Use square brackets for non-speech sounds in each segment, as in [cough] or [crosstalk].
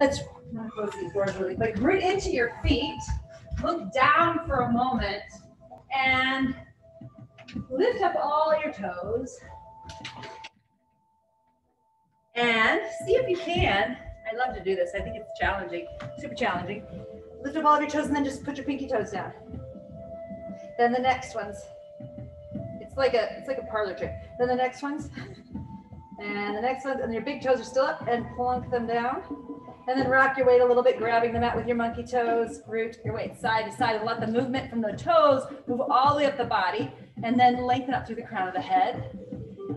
Let's close these doors. Root into your feet. Look down for a moment and lift up all your toes. And see if you can. I love to do this. I think it's challenging, super challenging. Lift up all of your toes and then just put your pinky toes down. Then the next ones. It's like a it's like a parlor trick. Then the next ones. And the next one, and your big toes are still up and plunk them down. And then rock your weight a little bit, grabbing the mat with your monkey toes, root your weight side to side and let the movement from the toes move all the way up the body and then lengthen up through the crown of the head.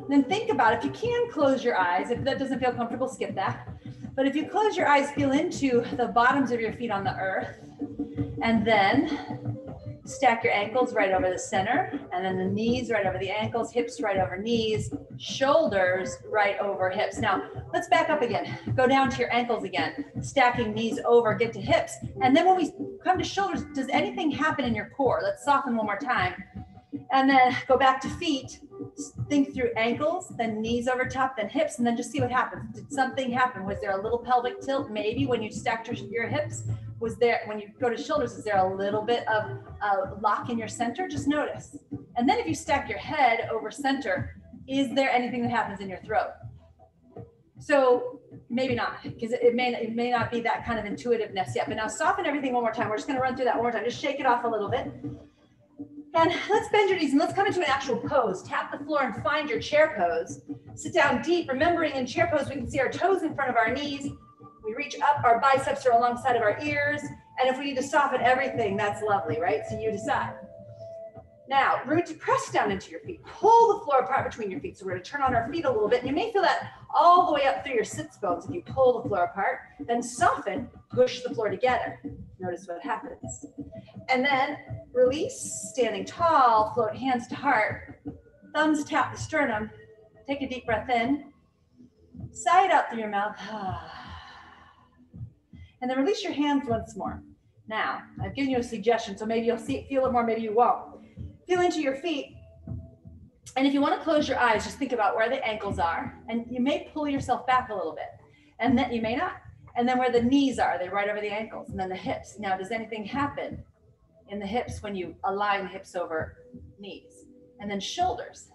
Then think about if you can close your eyes. If that doesn't feel comfortable, skip that. But if you close your eyes, feel into the bottoms of your feet on the earth. And then stack your ankles right over the center. And then the knees right over the ankles, hips right over knees, shoulders right over hips. Now, let's back up again. Go down to your ankles again, stacking knees over, get to hips. And then when we come to shoulders, does anything happen in your core? Let's soften one more time. And then go back to feet, think through ankles, then knees over top, then hips, and then just see what happens. Did something happen? Was there a little pelvic tilt? Maybe when you stacked your, your hips, was there, when you go to shoulders, is there a little bit of uh, lock in your center? Just notice. And then if you stack your head over center, is there anything that happens in your throat? So maybe not, because it may, it may not be that kind of intuitiveness yet. But now soften everything one more time. We're just going to run through that one more time. Just shake it off a little bit. And let's bend your knees and let's come into an actual pose. Tap the floor and find your chair pose. Sit down deep, remembering in chair pose, we can see our toes in front of our knees. We reach up, our biceps are alongside of our ears. And if we need to soften everything, that's lovely, right? So you decide. Now, root to press down into your feet. Pull the floor apart between your feet. So we're going to turn on our feet a little bit. And you may feel that all the way up through your sits bones if you pull the floor apart. Then soften, push the floor together. Notice what happens. And then release, standing tall, float hands to heart. Thumbs tap the sternum. Take a deep breath in. Sigh it out through your mouth. [sighs] And then release your hands once more. Now, I've given you a suggestion, so maybe you'll see, feel it more, maybe you won't feel into your feet. And if you want to close your eyes, just think about where the ankles are. And you may pull yourself back a little bit. And then you may not. And then where the knees are, they're right over the ankles. And then the hips. Now, does anything happen in the hips when you align the hips over knees? And then shoulders.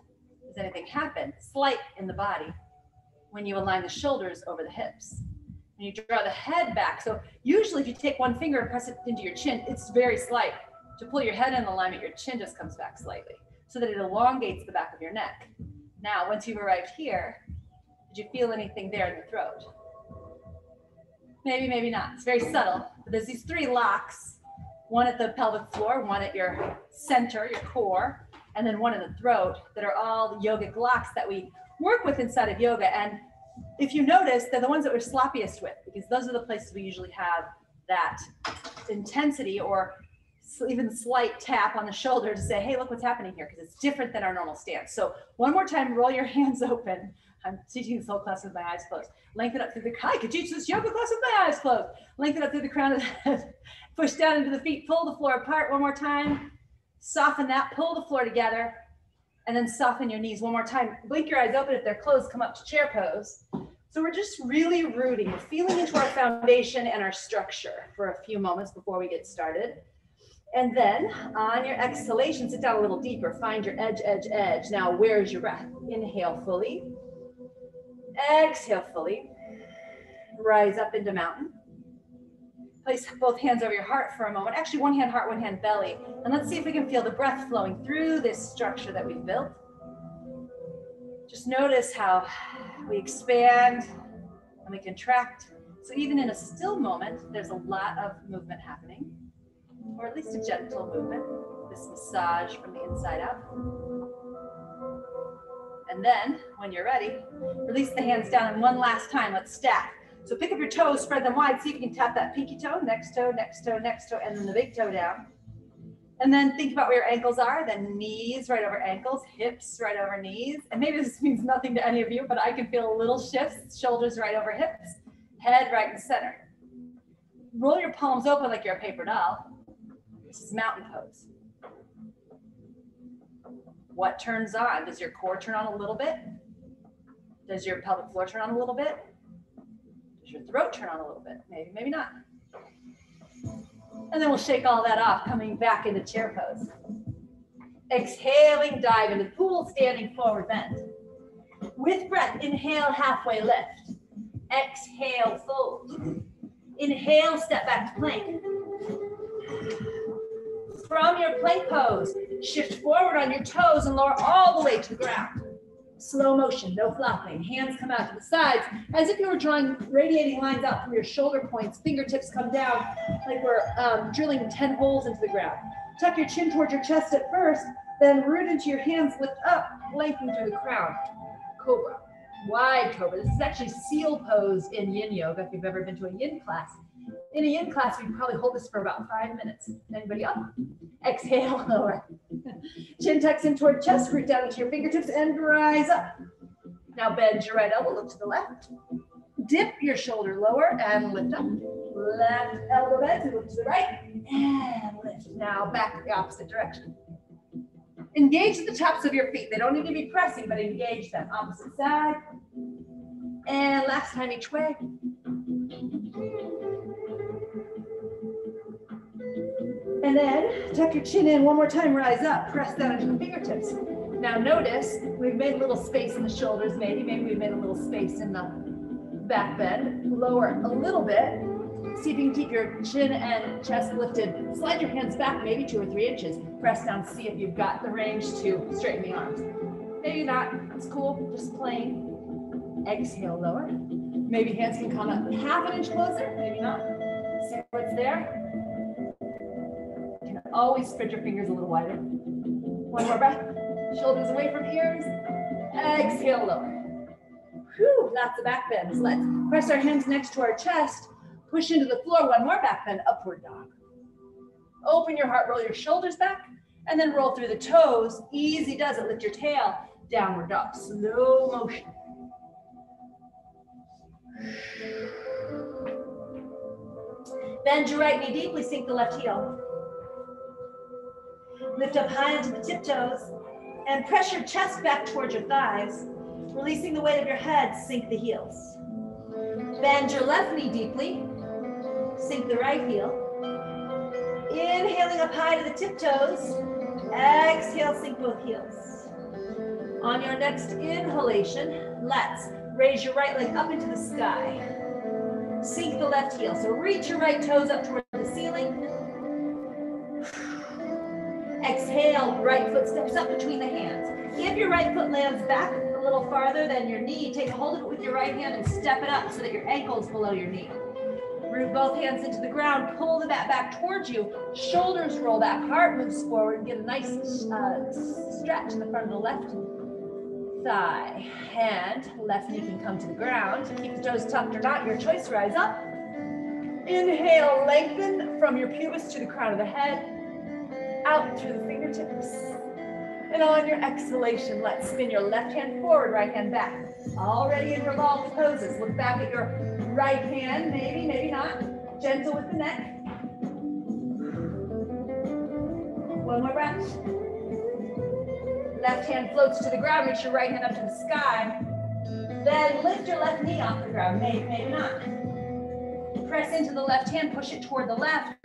Does anything happen slight in the body when you align the shoulders over the hips? And you draw the head back. So usually if you take one finger and press it into your chin, it's very slight to pull your head in alignment, your chin just comes back slightly so that it elongates the back of your neck. Now, once you've arrived here, did you feel anything there in the throat? Maybe, maybe not. It's very subtle. But there's these three locks, one at the pelvic floor, one at your center, your core, and then one in the throat that are all the yogic locks that we work with inside of yoga. And if you notice, they're the ones that we're sloppiest with because those are the places we usually have that intensity or even slight tap on the shoulder to say, hey, look what's happening here, because it's different than our normal stance. So one more time, roll your [laughs] hands open. I'm teaching this whole class with my eyes closed. Lengthen up through the, I could teach this yoga class with my eyes closed. Lengthen up through the crown of the head. [laughs] Push down into the feet, pull the floor apart one more time. Soften that, pull the floor together, and then soften your knees one more time. Blink your eyes open. If they're closed, come up to chair pose. So we're just really rooting, we're feeling into our foundation and our structure for a few moments before we get started. And then on your exhalation, sit down a little deeper. Find your edge, edge, edge. Now, where is your breath? Inhale fully. Exhale fully. Rise up into mountain. Place both hands over your heart for a moment. Actually, one hand heart, one hand belly. And let's see if we can feel the breath flowing through this structure that we've built. Just notice how we expand and we contract. So even in a still moment, there's a lot of movement happening or at least a gentle movement, this massage from the inside out. And then, when you're ready, release the hands down and one last time, let's stack. So pick up your toes, spread them wide, see if you can tap that pinky toe, next toe, next toe, next toe, and then the big toe down. And then think about where your ankles are, then knees right over ankles, hips right over knees. And maybe this [laughs] means nothing to any of you, but I can feel a little shifts, shoulders right over hips, head right in center. Roll your palms open like you're a paper doll. This is mountain pose. What turns on? Does your core turn on a little bit? Does your pelvic floor turn on a little bit? Does your throat turn on a little bit? Maybe, maybe not. And then we'll shake all that off, coming back into chair pose. Exhaling, dive into pool, standing forward bend. With breath, inhale, halfway lift. Exhale, fold. Inhale, step back to plank. From your plank pose, shift forward on your toes and lower all the way to the ground. Slow motion, no flopping. Hands come out to the sides as if you were drawing radiating lines out from your shoulder points. Fingertips come down like we're um, drilling 10 holes into the ground. Tuck your chin towards your chest at first, then root into your hands, lift up, lengthen through the crown. Cobra, wide cobra. This is actually seal pose in yin yoga if you've ever been to a yin class. In a yin class, we probably hold this for about five minutes. Anybody up? Exhale, [laughs] lower. Chin tucks in toward chest, root down into your fingertips and rise up. Now bend your right elbow, look to the left. Dip your shoulder lower and lift up. Left elbow bends, look to the right and lift. Now back the opposite direction. Engage the tops of your feet. They don't need to be pressing, but engage them. Opposite side. And last time each way. And then tuck your chin in one more time, rise up, press down into the fingertips. Now notice we've made a little space in the shoulders, maybe, maybe we've made a little space in the back bend. Lower a little bit. See if you can keep your chin and chest lifted. Slide your hands back maybe two or three inches. Press down, see if you've got the range to straighten the arms. Maybe not, it's cool, just plain. Exhale, lower. Maybe hands can come up half an inch closer, maybe not. See what's there always spread your fingers a little wider. One more breath. Shoulders away from ears. Exhale, lower. Whew, lots of back bends. Let's press our hands next to our chest. Push into the floor. One more back bend, upward dog. Open your heart, roll your shoulders back, and then roll through the toes. Easy does it. Lift your tail, downward dog. Slow motion. Bend your right knee deeply, sink the left heel. Lift up high onto the tiptoes and press your chest back towards your thighs. Releasing the weight of your head, sink the heels. Bend your left knee deeply. Sink the right heel. Inhaling up high to the tiptoes. Exhale, sink both heels. On your next inhalation, let's raise your right leg up into the sky. Sink the left heel. So reach your right toes up toward the ceiling. Exhale, right foot steps up between the hands. If your right foot lands back a little farther than your knee, take a hold of it with your right hand and step it up so that your ankle is below your knee. Root both hands into the ground, pull the mat back towards you, shoulders roll back, heart moves forward, get a nice uh, stretch in the front of the left thigh. And left knee can come to the ground. Keep the toes tucked or not, your choice, rise up. Inhale, lengthen from your pubis to the crown of the head out through the fingertips. And on your exhalation, let's spin your left hand forward, right hand back. Already in your long poses. Look back at your right hand, maybe, maybe not. Gentle with the neck. One more breath. Left hand floats to the ground, reach your right hand up to the sky. Then lift your left knee off the ground, maybe, maybe not. Press into the left hand, push it toward the left.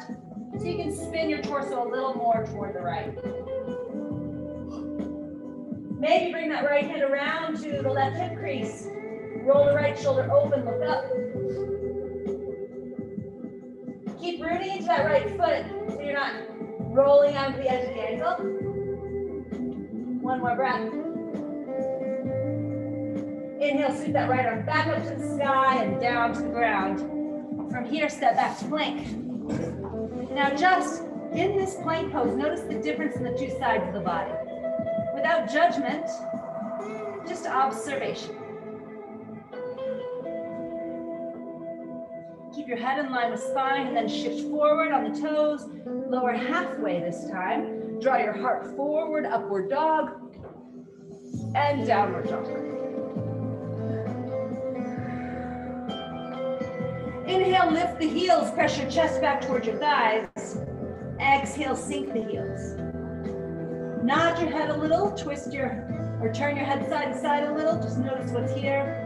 So you can spin your torso a little more toward the right. Maybe bring that right hand around to the left hip crease. Roll the right shoulder open, look up. Keep rooting into that right foot so you're not rolling onto the edge of the ankle. One more breath. Inhale, sweep that right arm back up to the sky and down to the ground. From here, step back to plank. Now just in this plank pose, notice the difference in the two sides of the body. Without judgment, just observation. Keep your head in line with spine and then shift forward on the toes. Lower halfway this time. Draw your heart forward, upward dog, and downward dog. Inhale, lift the heels, press your chest back towards your thighs. Exhale, sink the heels. Nod your head a little, twist your, or turn your head side to side a little. Just notice what's here.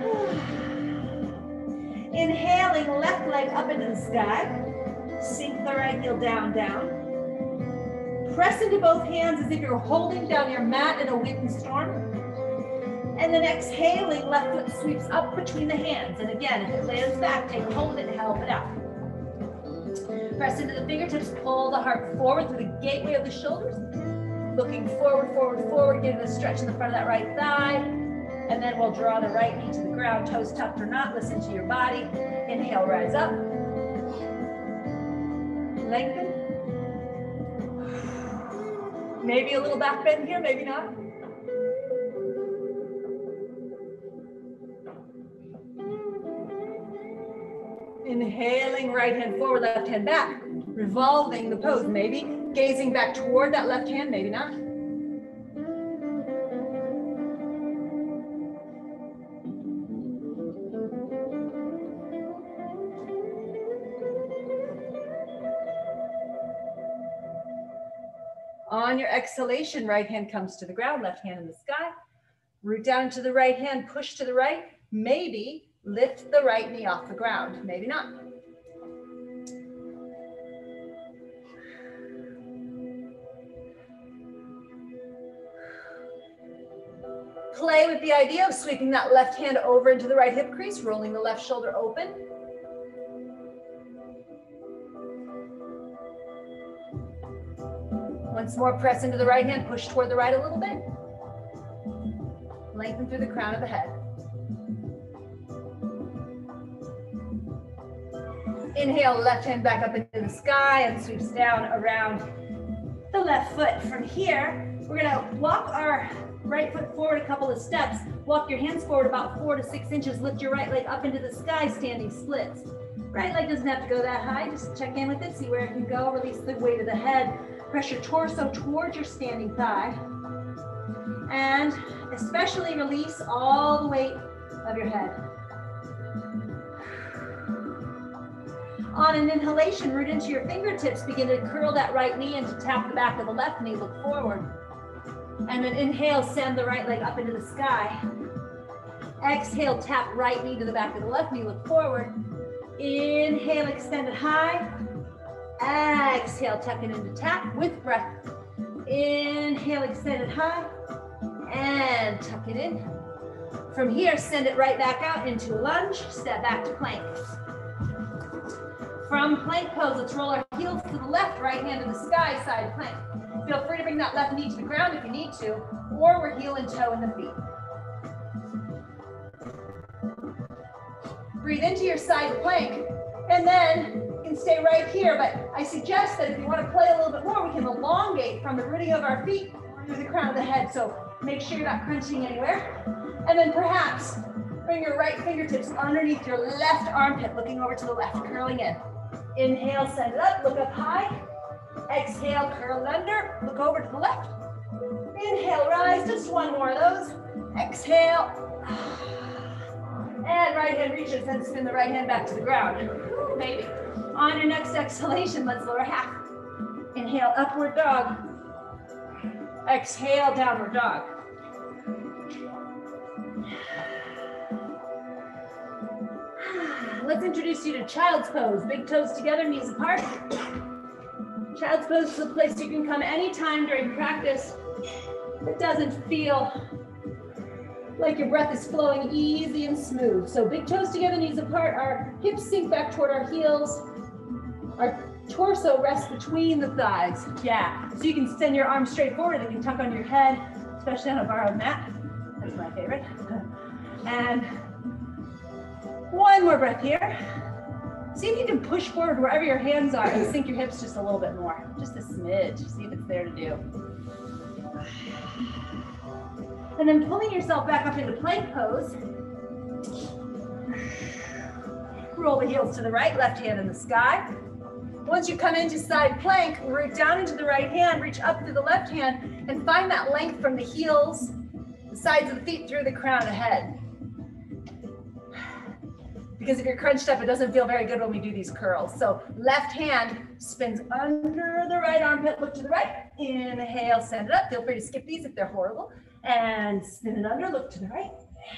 [sighs] Inhaling, left leg up into the sky. Sink the right heel down, down. Press into both hands as if you're holding down your mat in a wind storm. And then exhaling, left foot sweeps up between the hands. And again, if it lands back, take hold and help it out. Press into the fingertips, pull the heart forward through the gateway of the shoulders. Looking forward, forward, forward, getting a stretch in the front of that right thigh. And then we'll draw the right knee to the ground, toes tucked or not. Listen to your body. Inhale, rise up. Lengthen. Maybe a little back bend here, maybe not. Inhaling, right hand forward, left hand back. Revolving the pose, maybe. Gazing back toward that left hand, maybe not. On your exhalation, right hand comes to the ground, left hand in the sky. Root down to the right hand, push to the right. Maybe Lift the right knee off the ground. Maybe not. Play with the idea of sweeping that left hand over into the right hip crease, rolling the left shoulder open. Once more, press into the right hand, push toward the right a little bit. Lengthen through the crown of the head. Inhale, left hand back up into the sky and sweeps down around the left foot. From here, we're gonna walk our right foot forward a couple of steps. Walk your hands forward about four to six inches. Lift your right leg up into the sky, standing splits. Right leg doesn't have to go that high. Just check in with it, see where it can go. Release the weight of the head. Press your torso towards your standing thigh. And especially release all the weight of your head. On an inhalation, root into your fingertips. Begin to curl that right knee and to tap the back of the left knee. Look forward. And then inhale, send the right leg up into the sky. Exhale, tap right knee to the back of the left knee. Look forward. Inhale, extend it high. Exhale, tuck it into tap with breath. Inhale, extend it high. And tuck it in. From here, send it right back out into a lunge. Step back to plank. From plank pose, let's roll our heels to the left, right hand to the sky, side plank. Feel free to bring that left knee to the ground if you need to, or we're heel and toe in the feet. Breathe into your side plank, and then you can stay right here, but I suggest that if you want to play a little bit more, we can elongate from the rooting of our feet through the crown of the head. So make sure you're not crunching anywhere. And then perhaps bring your right fingertips underneath your left armpit, looking over to the left, curling in. Inhale, send it up, look up high. Exhale, curl under, look over to the left. Inhale, rise, just one more of those. Exhale. And right hand reaches and spin the right hand back to the ground. Maybe. On your next exhalation, let's lower half. Inhale, upward dog. Exhale, downward dog. Let's introduce you to child's pose. Big toes together, knees apart. Child's pose is a place you can come anytime during practice. It doesn't feel like your breath is flowing easy and smooth. So big toes together, knees apart. Our hips sink back toward our heels. Our torso rests between the thighs. Yeah. So you can send your arms straight forward. They can tuck on your head, especially on a borrowed mat. That's my favorite. [laughs] And one more breath here. See if you can push forward wherever your hands are and sink your hips just a little bit more. Just a smidge. See if it's there to do. And then pulling yourself back up into plank pose. Roll the heels to the right, left hand in the sky. Once you come into side plank, root down into the right hand, reach up through the left hand, and find that length from the heels, the sides of the feet through the crown of head because if you're crunched up, it doesn't feel very good when we do these curls. So left hand spins under the right armpit, look to the right. Inhale, send it up. Feel free to skip these if they're horrible. And spin it under, look to the right.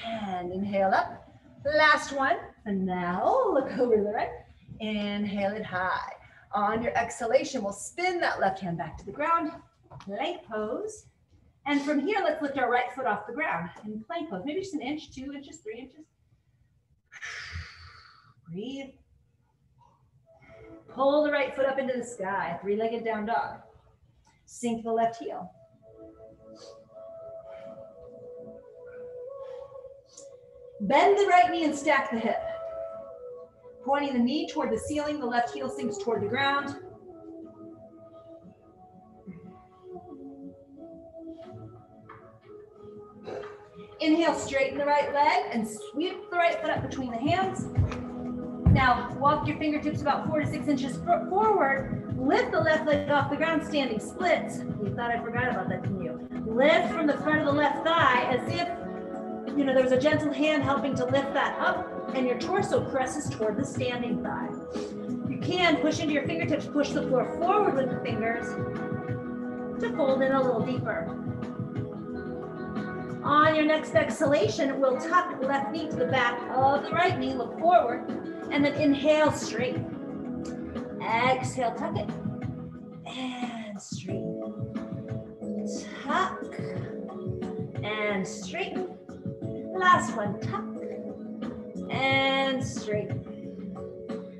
And inhale up. Last one. And now look over to the right. Inhale it high. On your exhalation, we'll spin that left hand back to the ground. Plank pose. And from here, let's lift our right foot off the ground in plank pose. Maybe just an inch, two inches, three inches. Breathe. Pull the right foot up into the sky, three-legged down dog. Sink the left heel. Bend the right knee and stack the hip. Pointing the knee toward the ceiling, the left heel sinks toward the ground. Inhale, straighten the right leg and sweep the right foot up between the hands. Now, walk your fingertips about four to six inches forward. Lift the left leg off the ground, standing splits. You thought I forgot about that, didn't you? Lift from the front of the left thigh as if, you know, there was a gentle hand helping to lift that up and your torso presses toward the standing thigh. You can push into your fingertips, push the floor forward with the fingers to fold in a little deeper. On your next exhalation, we'll tuck left knee to the back of the right knee, look forward, and then inhale, straight. Exhale, tuck it, and straight. Tuck, and straight. Last one, tuck, and straight.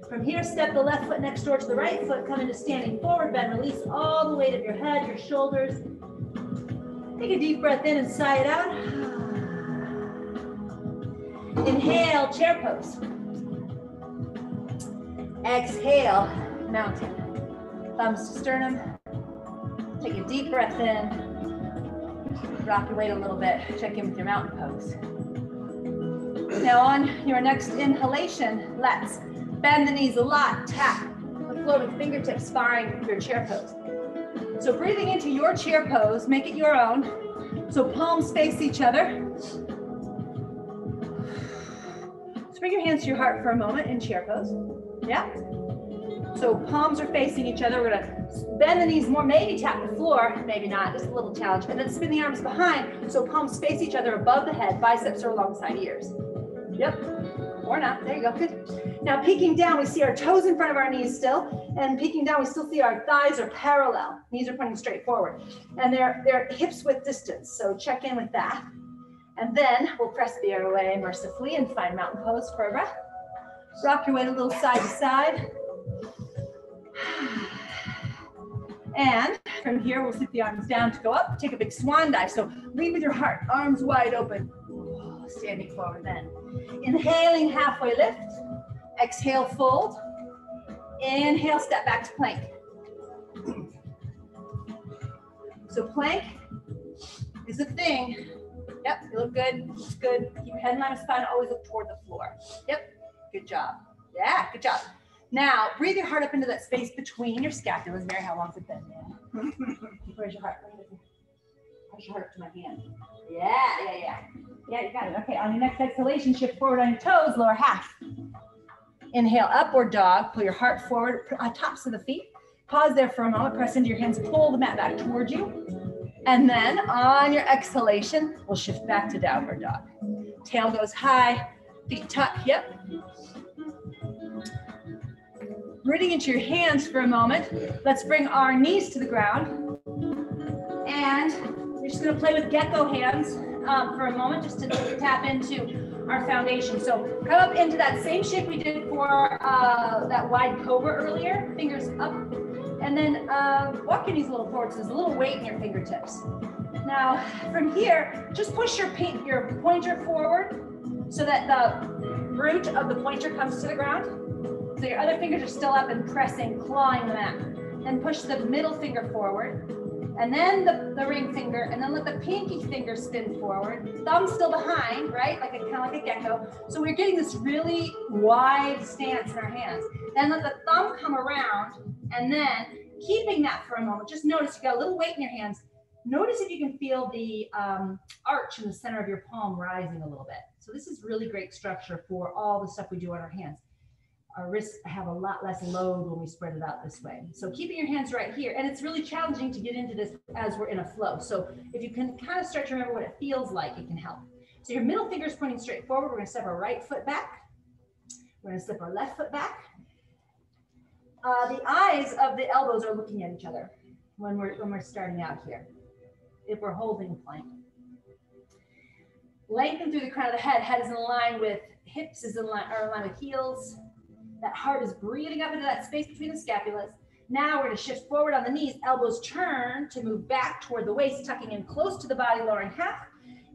From here, step the left foot next door to the right foot, come into standing forward bend, release all the weight of your head, your shoulders, Take a deep breath in and sigh it out. Inhale, chair pose. Exhale, mountain. Thumbs to sternum. Take a deep breath in. Rock your weight a little bit. Check in with your mountain pose. Now on your next inhalation, let's bend the knees a lot. Tap the floating fingertips, sparring your chair pose. So breathing into your chair pose, make it your own. So palms face each other. Bring your hands to your heart for a moment in chair pose. Yeah. So palms are facing each other. We're gonna bend the knees more, maybe tap the floor, maybe not, just a little challenge. And then spin the arms behind. So palms face each other above the head, biceps are alongside ears. Yep, or not, there you go, good. Now peeking down, we see our toes in front of our knees still, and peeking down, we still see our thighs are parallel. Knees are pointing straight forward. And they're, they're hips width distance, so check in with that. And then we'll press the air away mercifully and find mountain pose for a breath. Rock your weight a little side to side. And from here, we'll sit the arms down to go up, take a big swan dive. So lead with your heart, arms wide open. Standing forward bend. Inhaling, halfway lift. Exhale, fold. Inhale, step back to plank. So plank is a thing. Yep, you look good, looks good. Keep your head with spine, always look toward the floor. Yep, good job. Yeah, good job. Now, breathe your heart up into that space between your scapulas. Mary, how long's it been? Where's [laughs] your heart? Push your heart up to my hand. Yeah, yeah, yeah. Yeah, you got it. Okay, on your next exhalation, shift forward on your toes, lower half. Inhale, upward dog. Pull your heart forward, uh, tops of the feet. Pause there for a moment. Press into your hands. Pull the mat back towards you. And then on your exhalation, we'll shift back to downward dog. Tail goes high, feet tuck. Yep. Rooting into your hands for a moment. Let's bring our knees to the ground. And we're just to play with gecko hands um, for a moment just to tap into our foundation. So come up into that same shape we did for uh, that wide cobra earlier, fingers up, and then uh, walk knees a little forward so there's a little weight in your fingertips. Now from here, just push your, your pointer forward so that the root of the pointer comes to the ground. So your other fingers are still up and pressing, clawing the mat. Then push the middle finger forward and then the, the ring finger, and then let the pinky finger spin forward. Thumb still behind, right? Like a kind of like a gecko. So we're getting this really wide stance in our hands. Then let the thumb come around, and then keeping that for a moment. Just notice you got a little weight in your hands. Notice if you can feel the um, arch in the center of your palm rising a little bit. So this is really great structure for all the stuff we do on our hands our wrists have a lot less load when we spread it out this way. So keeping your hands right here, and it's really challenging to get into this as we're in a flow. So if you can kind of start to remember what it feels like, it can help. So your middle finger is pointing straight forward. We're gonna step our right foot back. We're gonna slip our left foot back. Uh, the eyes of the elbows are looking at each other when we're, when we're starting out here, if we're holding plank. Lengthen through the crown of the head. Head is in line with hips is in line, are in line with heels. That heart is breathing up into that space between the scapulas. Now we're going to shift forward on the knees, elbows turn to move back toward the waist, tucking in close to the body, lowering half.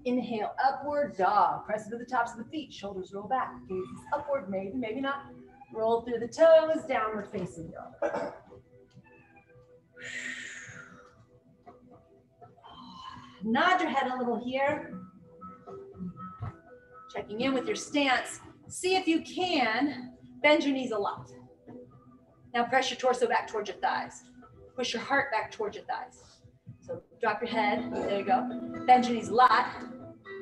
Inhale, upward dog. Press into the tops of the feet, shoulders roll back, gaze upward, maybe, maybe not. Roll through the toes, downward facing dog. [sighs] Nod your head a little here. Checking in with your stance. See if you can bend your knees a lot. Now press your torso back towards your thighs. Push your heart back towards your thighs. So drop your head. There you go. Bend your knees a lot.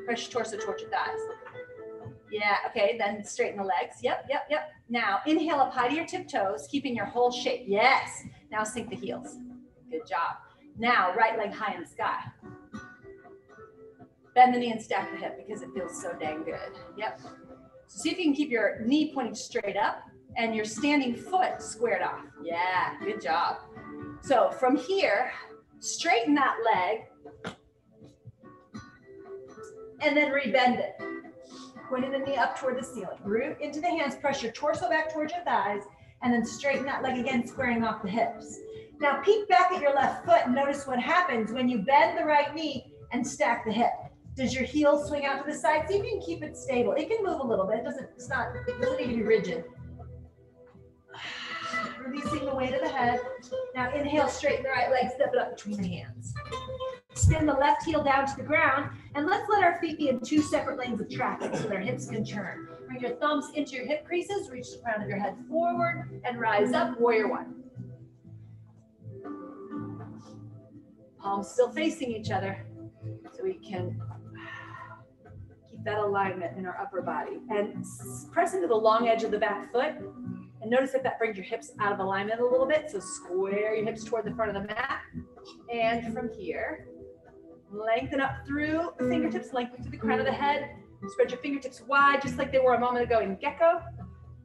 Press your torso towards your thighs. Yeah, okay, then straighten the legs. Yep, yep, yep. Now inhale up high to your tiptoes, keeping your whole shape. Yes. Now sink the heels. Good job. Now right leg high in the sky. Bend the knee and stack the hip because it feels so dang good. Yep. See if you can keep your knee pointing straight up and your standing foot squared off. Yeah, good job. So from here, straighten that leg and then rebend it. Pointing the knee up toward the ceiling. Root into the hands, press your torso back towards your thighs, and then straighten that leg again, squaring off the hips. Now peek back at your left foot and notice what happens when you bend the right knee and stack the hip. Does your heel swing out to the side? See if you can keep it stable. It can move a little bit. It doesn't, it's not, it doesn't need to be rigid. [sighs] Releasing the weight of the head. Now inhale, straighten the right leg, step it up between the hands. Spin the left heel down to the ground, and let's let our feet be in two separate lanes of traffic so their hips can turn. Bring your thumbs into your hip creases, reach the crown of your head forward, and rise up, warrior one. Palms still facing each other, so we can that alignment in our upper body. And press into the long edge of the back foot, and notice if that brings your hips out of alignment a little bit. So square your hips toward the front of the mat. And from here, lengthen up through the fingertips, lengthen through the crown of the head. Spread your fingertips wide, just like they were a moment ago in gecko.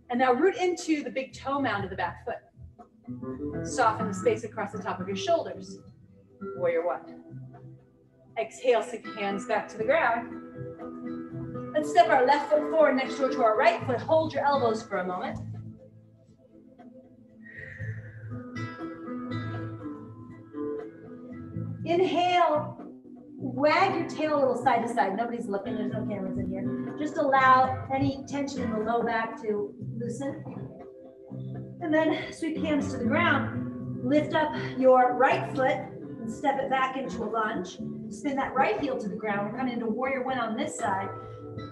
And now root into the big toe mound of the back foot. Soften the space across the top of your shoulders. Warrior one. Exhale, sink hands back to the ground. Let's step our left foot forward next door to our right foot. Hold your elbows for a moment. Inhale, wag your tail a little side to side. Nobody's looking, there's no cameras in here. Just allow any tension in the low back to loosen. And then sweep hands to the ground. Lift up your right foot and step it back into a lunge. Spin that right heel to the ground. We're coming into warrior one on this side.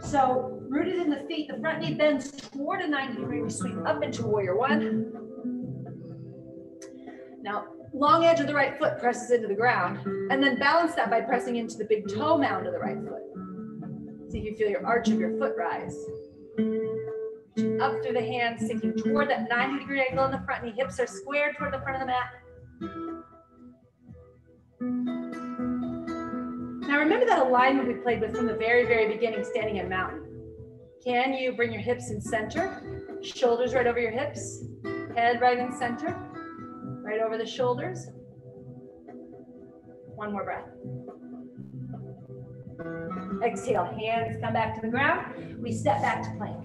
So rooted in the feet, the front knee bends toward a 90 degree. We sweep up into warrior one. Now long edge of the right foot presses into the ground, and then balance that by pressing into the big toe mound of the right foot. See if you feel your arch of your foot rise. Up through the hands, sinking toward that 90 degree angle in the front knee. Hips are squared toward the front of the mat. Now remember that alignment we played with from the very, very beginning, standing in mountain. Can you bring your hips in center? Shoulders right over your hips, head right in center right over the shoulders. One more breath. Exhale, hands come back to the ground. We step back to plank.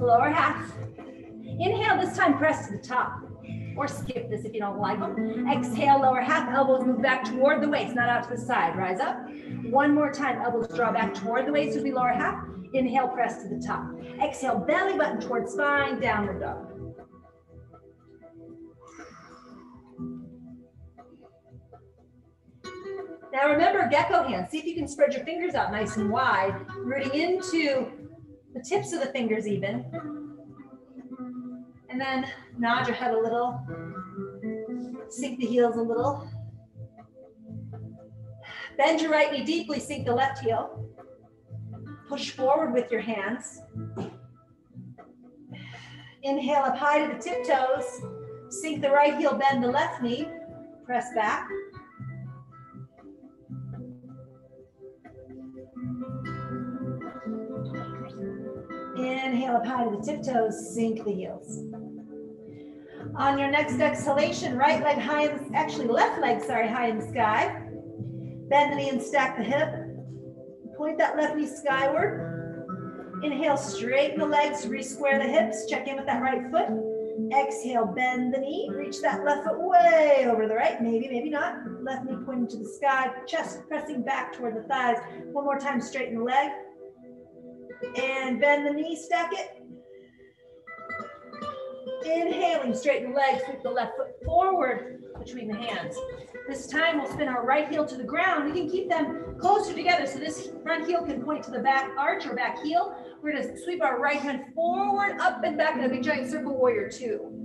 Lower half. Inhale, this time press to the top. Or skip this if you don't like them. Exhale, lower half, elbows move back toward the waist, not out to the side. Rise up. One more time, elbows draw back toward the waist as we lower half. Inhale, press to the top. Exhale, belly button toward spine, downward dog. Now remember gecko hands. See if you can spread your fingers out nice and wide, rooting into the tips of the fingers even. Then nod your head a little, sink the heels a little. Bend your right knee deeply, sink the left heel. Push forward with your hands. Inhale up high to the tiptoes. Sink the right heel, bend the left knee. Press back. Inhale up high to the the tiptoes, sink the heels. On your next exhalation, right leg high in actually left leg, sorry, high in the sky. Bend the knee and stack the hip. Point that left knee skyward. Inhale, straighten the legs, re-square the hips. Check in with that right foot. Exhale, bend the knee, reach that left foot way over the right, maybe, maybe not. Left knee pointing to the sky, chest pressing back toward the thighs. One more time, straighten the leg. And bend the knee, stack it. Inhaling, straighten the legs, sweep the left foot forward between the hands. This time we'll spin our right heel to the ground. We can keep them closer together so this front heel can point to the back arch or back heel. We're gonna sweep our right hand forward, up and back in a big giant circle warrior two.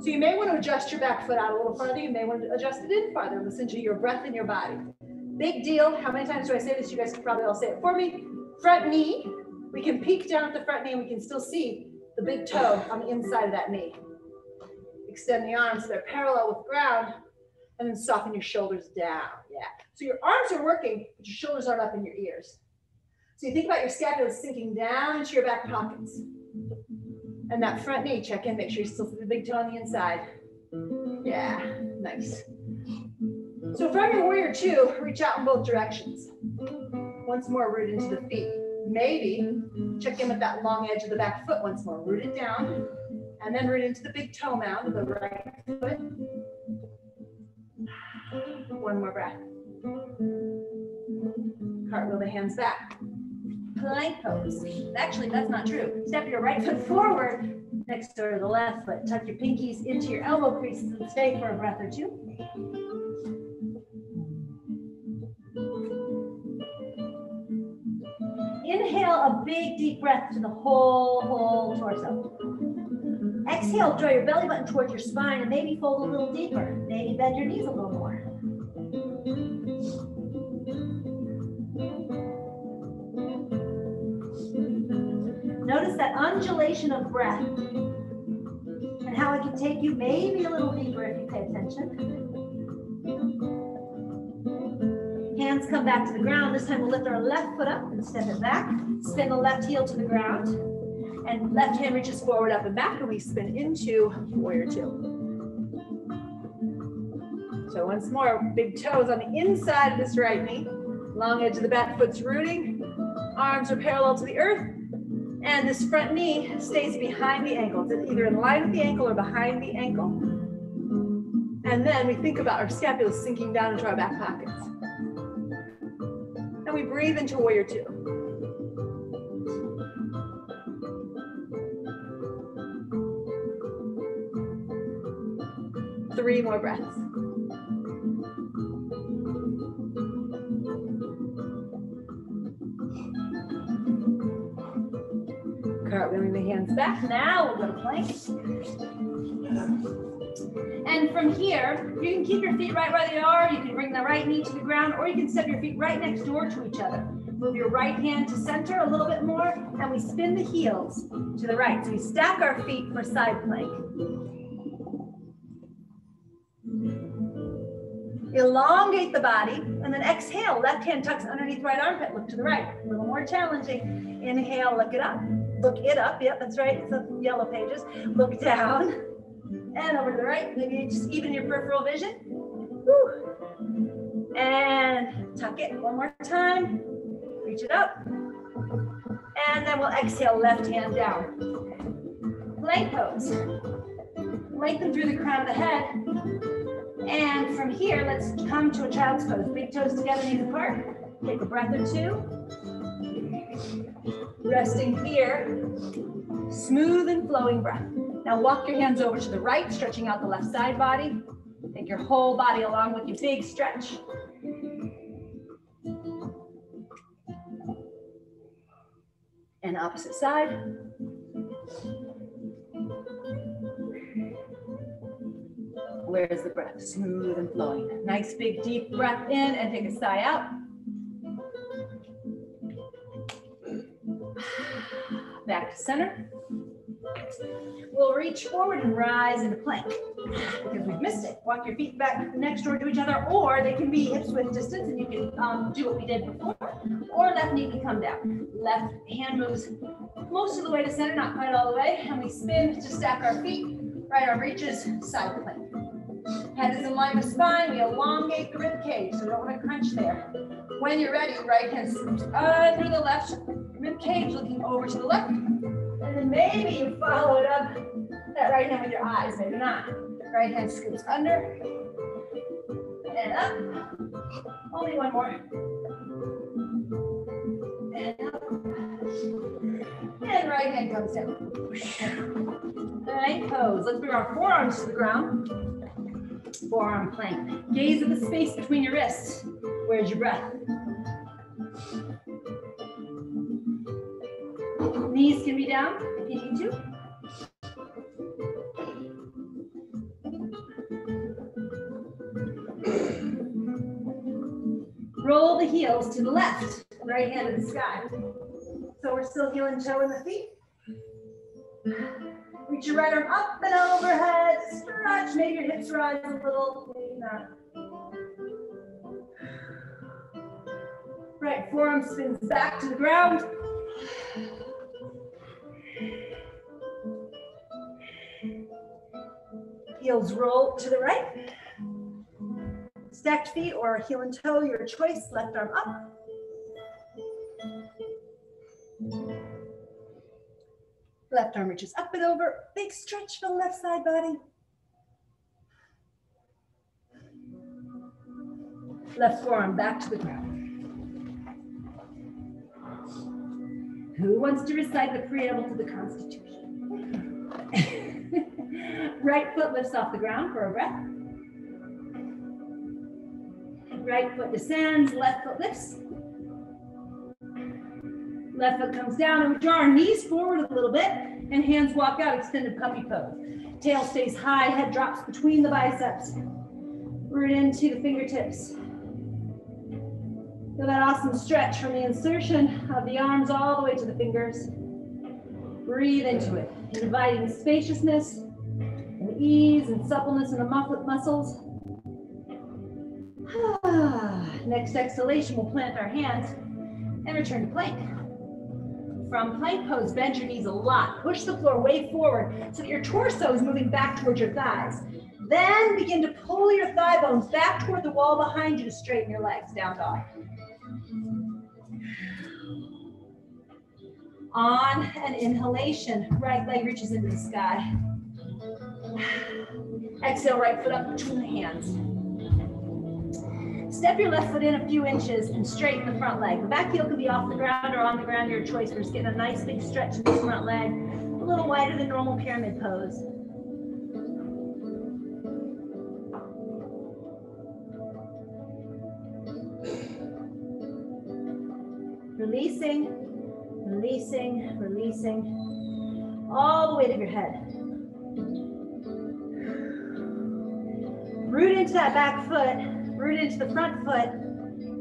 So you may want to adjust your back foot out a little farther. You may want to adjust it in farther. Listen to your breath and your body. Big deal. How many times do I say this? You guys probably all say it for me. Front knee. We can peek down at the front knee and we can still see the big toe on the inside of that knee. Extend the arms so they're parallel with ground and then soften your shoulders down. Yeah. So your arms are working, but your shoulders aren't up in your ears. So you think about your scapula sinking down into your back pockets. And that front knee, check in, make sure you still see the big toe on the inside. Yeah, nice. So from your warrior two, reach out in both directions. Once more, root into the feet. Maybe mm-hmm. check in with that long edge of the back foot once more. Root it down, and then root into the big toe mound of the right foot. One more breath. Cartwheel the hands back plank pose. Actually, that's not true. Step your right foot forward next to the left foot. Tuck your pinkies into your elbow creases and stay for a breath or two. Inhale a big deep breath to the whole, whole torso. Exhale, draw your belly button towards your spine and maybe fold a little deeper. Maybe bend your knees a little more. Notice that undulation of breath and how it can take you maybe a little deeper if you pay attention. Hands come back to the ground. This time we'll lift our left foot up and step it back. Spin the left heel to the ground. And left hand reaches forward, up and back, and we spin into warrior two. So once more, big toes on the inside of this right knee. Long edge of the back foot's rooting. Arms are parallel to the earth. And this front knee stays behind the ankle. It's either in line with the ankle or behind the ankle. And then we think about our scapula sinking down into our back pockets. And we breathe into warrior two. Three more breaths. Cartwheeling the hands back. Now we'll go to plank. And from here, you can keep your feet right where they are. You can bring the right knee to the ground, or you can step your feet right next door to each other. Move your right hand to center a little bit more, and we spin the heels to the right. So we stack our feet for side plank. Elongate the body, and then exhale. Left hand tucks underneath right armpit. Look to the right. A little more challenging. Inhale, look it up. Look it up. Yep, that's right. It's the yellow pages. Look down and over to the right. Maybe just even your peripheral vision. Whew. And tuck it one more time. Reach it up. And then we'll exhale left hand down. Plank pose. Lengthen through the crown of the head. And from here, let's come to a child's pose. Big toes together, knees apart. Take a breath or two. Resting here. Smooth and flowing breath. Now walk your hands over to the right, stretching out the left side body. Take your whole body along with your big stretch. And opposite side. Where's the breath? Smooth and flowing. Nice big deep breath in and take a sigh out. Back to center. We'll reach forward and rise into plank If we've missed it. Walk your feet back next door to each other, or they can be hips width distance, and you can um, do what we did before. Or left knee can come down. Left hand moves most of the way to center, not quite all the way, and we spin to stack our feet. Right arm reaches side plank. Head is in line with spine. We elongate the rib cage, so we don't want to crunch there. When you're ready, right hand under the left rib cage, looking over to the left. Maybe you follow it up that right hand with your eyes, maybe not. Right hand scoops under and up. Only one more. And up. And right hand comes down. Plank pose. Let's bring our forearms to the ground. Forearm plank. Gaze at the space between your wrists. Where's your breath? Knees can be down you need. Roll the heels to the left, right hand to the sky. So we're still heel and toe in the feet. Reach your right arm up and overhead. Stretch, maybe your hips rise a little. Right forearm spins back to the ground. Heels roll to the right. Stacked feet or heel and toe, your choice. Left arm up. Left arm reaches up and over. Big stretch for the left side body. Left forearm back to the ground. Who wants to recite the preamble to the Constitution? [laughs] right foot lifts off the ground for a breath. Right foot descends, left foot lifts. Left foot comes down and we draw our knees forward a little bit and hands walk out, extended puppy pose. Tail stays high, head drops between the biceps. Root into the fingertips. Feel that awesome stretch from the insertion of the arms all the way to the fingers. Breathe into it, inviting spaciousness and ease and suppleness in the muscles. [sighs] Next exhalation, we'll plant our hands and return to plank. From plank pose, bend your knees a lot. Push the floor way forward so that your torso is moving back towards your thighs. Then begin to pull your thigh bones back toward the wall behind you to straighten your legs, down dog. On an inhalation, right leg reaches into the sky. [sighs] Exhale, right foot up between the hands. Step your left foot in a few inches and straighten the front leg. The back heel could be off the ground or on the ground, your choice. We're just getting a nice big stretch in the front leg, a little wider than normal pyramid pose. Releasing, releasing, releasing, all the weight of your head. Root into that back foot, root into the front foot,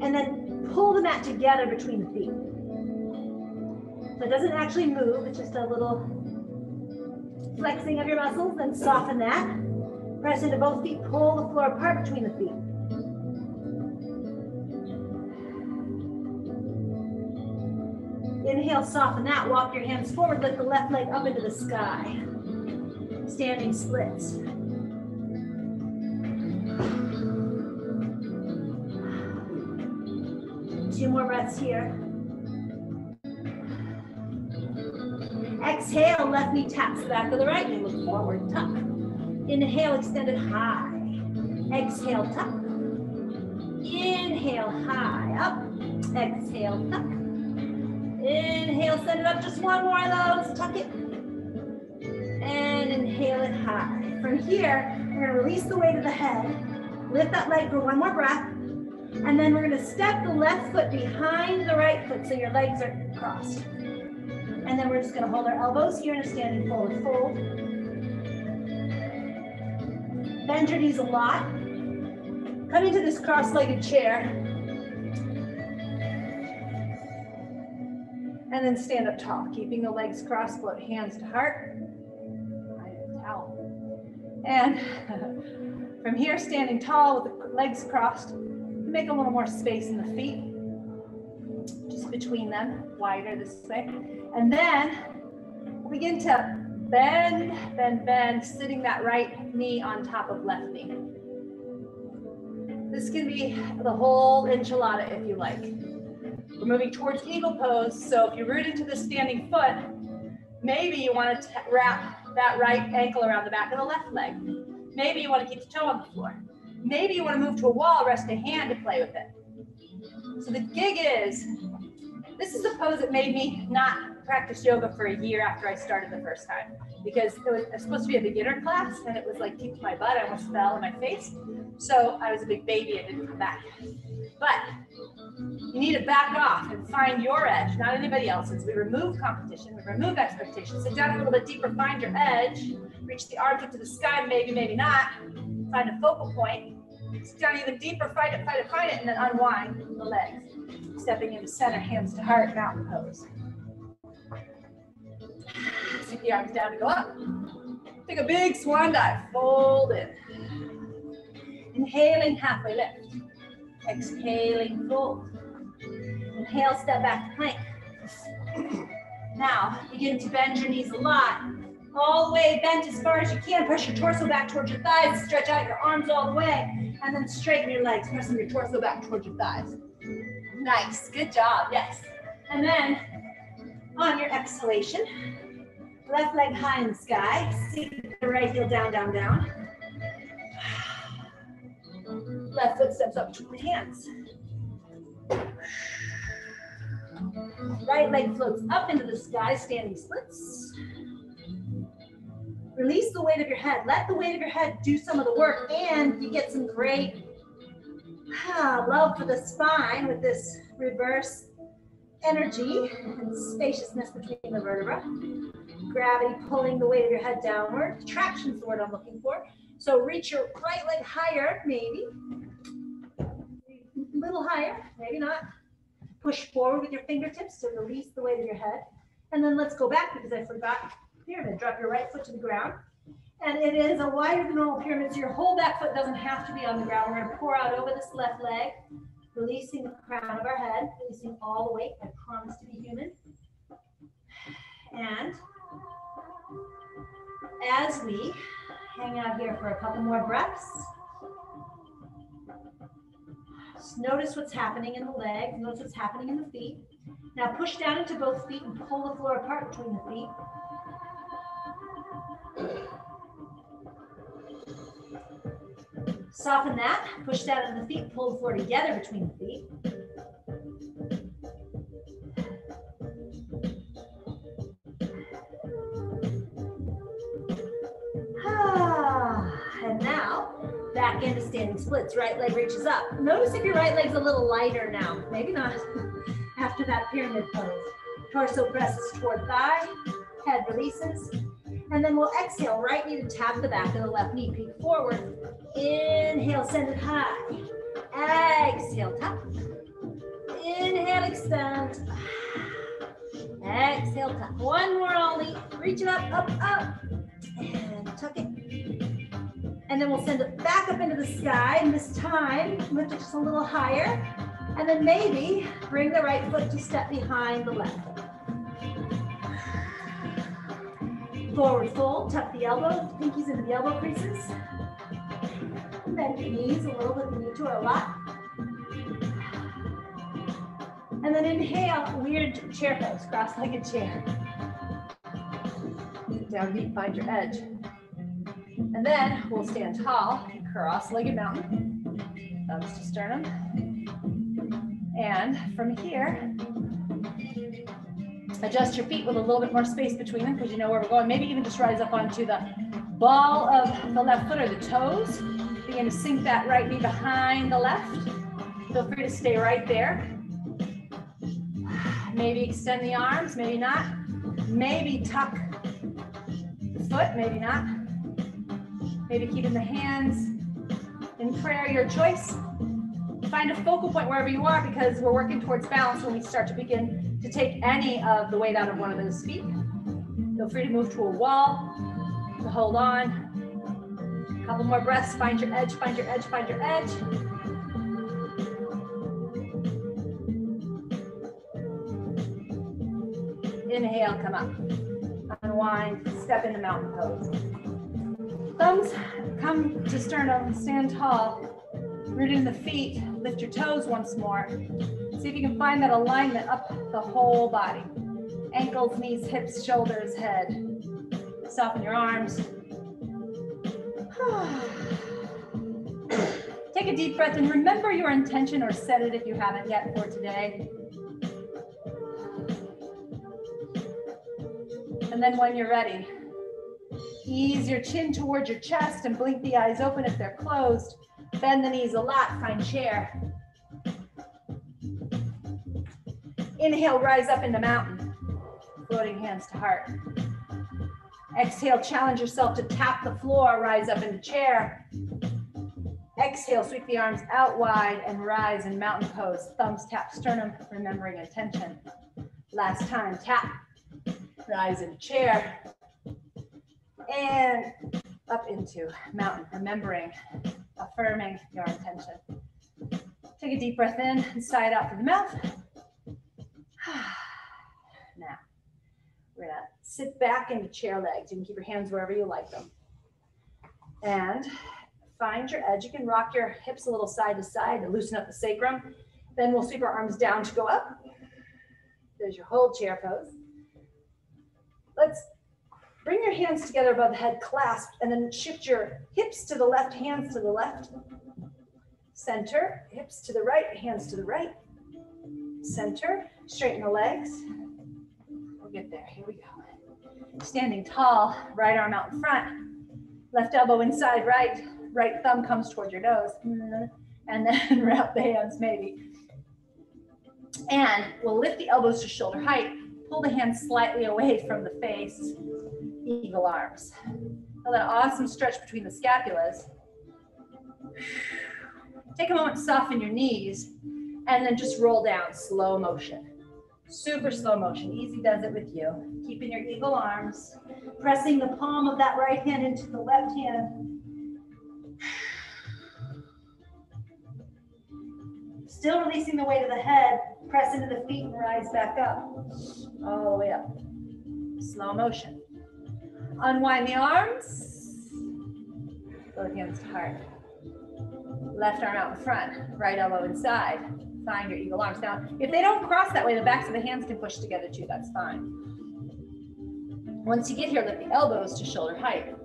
and then pull the mat together between the feet. So it doesn't actually move, it's just a little flexing of your muscles, then soften that. Press into both feet, pull the floor apart between the feet. Inhale, soften that. Walk your hands forward. Lift the left leg up into the sky. Standing splits. Two more breaths here. Exhale, left knee taps the back of the right knee. Look forward, tuck. Inhale, extended high. Exhale, tuck. Inhale, high, up. Exhale, tuck. Inhale, send it up. Just one more of those. Tuck it. And inhale it high. From here, we're going to release the weight of the head. Lift that leg for one more breath. And then we're going to step the left foot behind the right foot so your legs are crossed. And then we're just going to hold our elbows here in a standing forward fold. Bend your knees a lot. Come into this cross-legged chair. And then stand up tall, keeping the legs crossed, float hands to heart. And [laughs] from here, standing tall with the legs crossed, make a little more space in the feet, just between them, wider this way. And then begin to bend, bend, bend, sitting that right knee on top of left knee. This can be the whole enchilada if you like. We're moving towards eagle pose. So if you root into the standing foot, maybe you want to wrap that right ankle around the back of the left leg. Maybe you want to keep the toe on the floor. Maybe you want to move to a wall, rest a hand to play with it. So the gig is, this is the pose that made me not practice yoga for a year after I started the first time because it was, it was supposed to be a beginner class and it was like kicked my butt. I almost fell on my face. So I was a big baby and didn't come back. But you need to back off and find your edge, not anybody else's. We remove competition, we remove expectations. Sit down a little bit deeper, find your edge, reach the arms up to the sky, maybe, maybe not. Find a focal point. Sit down even deeper, find it, find it, find it, and then unwind the legs. Stepping into center, hands to heart, mountain pose. Take the arms down to go up. Take a big swan dive, fold in. Inhaling, halfway lift. Exhaling, fold. Inhale, step back plank. Now, begin to bend your knees a lot. All the way bent as far as you can. Press your torso back towards your thighs. Stretch out your arms all the way. And then straighten your legs, pressing your torso back towards your thighs. Nice, good job, yes. And then, on your exhalation, left leg high in the sky. See the right heel down, down, down. Left foot steps up between the hands. Right leg floats up into the sky, standing splits. Release the weight of your head. Let the weight of your head do some of the work, and you get some great ah, love for the spine with this reverse energy and spaciousness between the vertebra. Gravity pulling the weight of your head downward. Traction is the word I'm looking for. So reach your right leg higher, maybe. A little higher, maybe not. Push forward with your fingertips to release the weight of your head. And then let's go back because I forgot pyramid. Drop your right foot to the ground. And it is a wider than normal pyramid, so your whole back foot doesn't have to be on the ground. We're gonna pour out over this left leg, releasing the crown of our head, releasing all the weight. I promise to be human. And as we hang out here for a couple more breaths, just notice what's happening in the legs, notice what's happening in the feet. Now push down into both feet and pull the floor apart between the feet. Soften that, push down into the feet, pull the floor together between the feet. Now back into standing splits. Right leg reaches up. Notice if your right leg's a little lighter now. Maybe not [laughs] after that pyramid pose. Torso presses toward thigh, head releases. And then we'll exhale, right knee to tap the back of the left knee, peek forward. Inhale, send it high. Exhale, tap. Inhale, extend. Exhale, tap. One more only. Reach it up, up, up. And tuck it. And then we'll send it back up into the sky. And this time, lift it just a little higher. And then maybe bring the right foot to step behind the left. Forward fold, tuck the elbow, pinkies into the elbow creases. Bend your knees a little bit, you need to, or a lot. And then inhale, weird chair pose, cross-legged chair. Down deep, find your edge. And then we'll stand tall, cross-legged mountain, thumbs to sternum. And from here, adjust your feet with a little bit more space between them because you know where we're going. Maybe even just rise up onto the ball of the left foot or the toes. Begin to sink that right knee behind the left. Feel free to stay right there. Maybe extend the arms, maybe not. Maybe tuck the foot, maybe not. Maybe keeping the hands in prayer, your choice. Find a focal point wherever you are because we're working towards balance when we start to begin to take any of the weight out of one of those feet. Feel free to move to a wall, to hold on. A couple more breaths, find your edge, find your edge, find your edge. Inhale, come up. Unwind, step into mountain pose. Thumbs come to sternum, stand tall. Rooted in the feet, lift your toes once more. See if you can find that alignment up the whole body. Ankles, knees, hips, shoulders, head. Soften your arms. [sighs] Take a deep breath and remember your intention or set it if you haven't yet for today. And then when you're ready, ease your chin towards your chest and blink the eyes open if they're closed. Bend the knees a lot, find chair. Inhale, rise up into mountain. Floating hands to heart. Exhale, challenge yourself to tap the floor, rise up into chair. Exhale, sweep the arms out wide and rise in mountain pose. Thumbs tap sternum, remembering attention. Last time, tap, rise into chair. And up into mountain, remembering, affirming your intention. Take a deep breath in and sigh it out through the mouth. [sighs] Now, we're gonna sit back into chair legs. You can keep your hands wherever you like them. And find your edge. You can rock your hips a little side to side to loosen up the sacrum. Then we'll sweep our arms down to go up. There's your whole chair pose. Let's hands together above the head, clasp, and then shift your hips to the left, hands to the left. Center, hips to the right, hands to the right. Center, straighten the legs. We'll get there, here we go. Standing tall, right arm out in front, left elbow inside right, right thumb comes towards your nose, mm-hmm, and then [laughs] wrap the hands maybe. And we'll lift the elbows to shoulder height, pull the hands slightly away from the face, eagle arms. Feel that awesome stretch between the scapulas. Take a moment to soften your knees and then just roll down, slow motion. Super slow motion, easy does it with you. Keeping your eagle arms, pressing the palm of that right hand into the left hand. Still releasing the weight of the head, press into the feet and rise back up. All the way up. Slow motion. Unwind the arms. Both hands to heart. Left arm out in front, right elbow inside. Find your eagle arms. Now, if they don't cross that way, the backs of the hands can push together too. That's fine. Once you get here, lift the elbows to shoulder height.